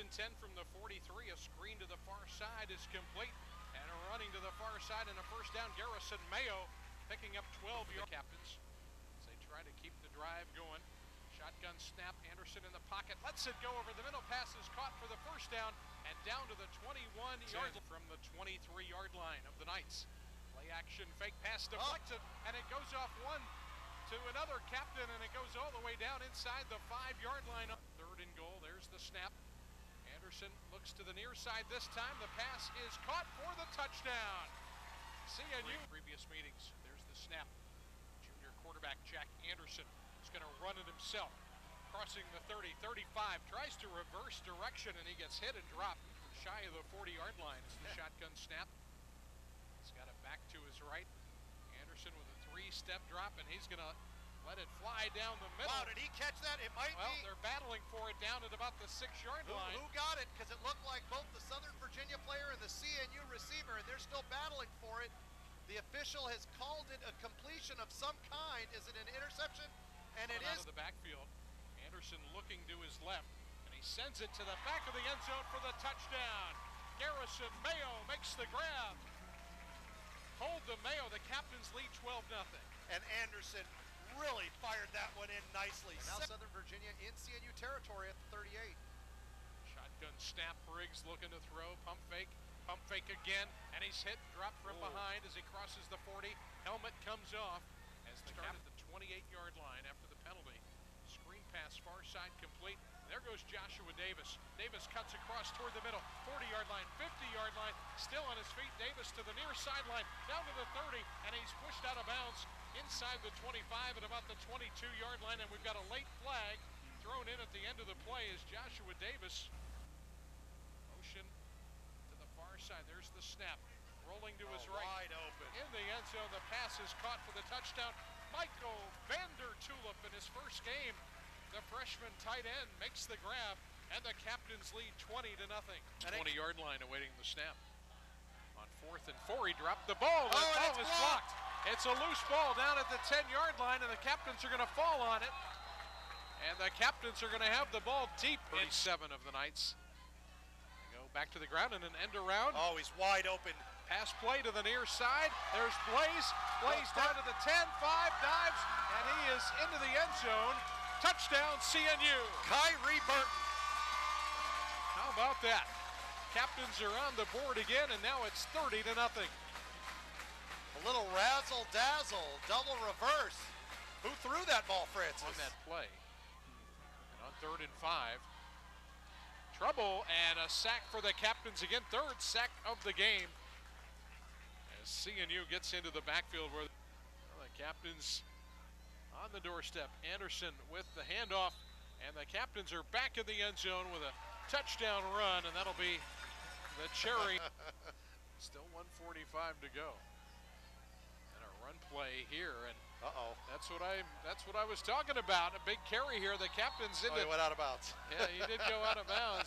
and 10 from the 43. A screen to the far side is complete. And running to the far side and a first down. Garrison Mayo picking up 12 yards. Captains as they try to keep the drive going. Shotgun snap. Anderson in the pocket. Lets it go over the middle. Pass is caught for the first down and down to the 21 yard from the 23 yard line of the Knights. Play action fake pass deflected oh. and it goes off one to another captain and it goes all the way down inside the five yard line. Third and goal. There's the snap. Anderson looks to the near side this time. The pass is caught for the touchdown. CNU previous meetings. There's the snap. Junior quarterback Jack Anderson is going to run it himself. Crossing the 30, 35, tries to reverse direction and he gets hit and dropped shy of the 40 yard line. It's the shotgun snap. He's got it back to his right. Anderson with a three step drop and he's going to let it fly down the middle. Wow, did he catch that? It might well, be. they're battling for it down at about the six-yard line. Who got it? Because it looked like both the Southern Virginia player and the CNU receiver, and they're still battling for it. The official has called it a completion of some kind. Is it an interception? And it out is. Of the backfield. Anderson looking to his left, and he sends it to the back of the end zone for the touchdown. Garrison Mayo makes the grab. Hold the Mayo. The captains lead 12 0 And Anderson really fired that one in nicely. And now Southern Virginia in CNU territory at the 38. Shotgun snap. Briggs looking to throw. Pump fake. Pump fake again. And he's hit. Dropped from Ooh. behind as he crosses the 40. Helmet comes off as the cap at the 28 yard line after the penalty. Screen pass far side complete. There goes Joshua Davis. Davis cuts across toward the middle. 40 yard line, 50 yard line. Still on his feet. Davis to the near sideline. Down to the 30. And he's pushed out of bounds inside the 25 at about the 22 yard line. And we've got a late flag thrown in at the end of the play as Joshua Davis. Motion to the far side. There's the snap. Rolling to oh, his right. Wide open. In the end zone. The pass is caught for the touchdown. Michael Vander Tulip in his first game the freshman tight end makes the grab, and the captains lead 20 to nothing. 20 yard line awaiting the snap. On fourth and four, he dropped the ball. The oh, ball is blocked. blocked. It's a loose ball down at the 10 yard line, and the captains are going to fall on it. And the captains are going to have the ball deep in seven of the Knights. They go back to the ground and an end around. Oh, he's wide open. Pass play to the near side. There's Blaze. Blaze down to the 10, 5, dives, and he is into the end zone. Touchdown CNU. Kyrie Burton. How about that? Captains are on the board again, and now it's 30 to nothing. Razzle dazzle, double reverse. Who threw that ball, Francis? On that play. And on third and five. Trouble and a sack for the captains again. Third sack of the game. As CNU gets into the backfield where well, the captains on the doorstep. Anderson with the handoff, and the captains are back in the end zone with a touchdown run, and that'll be the cherry. Still 145 to go. Run play here, and uh-oh. That's what I that's what I was talking about. A big carry here. The captain's in. Oh, he went out of bounds. yeah, he did go out of bounds.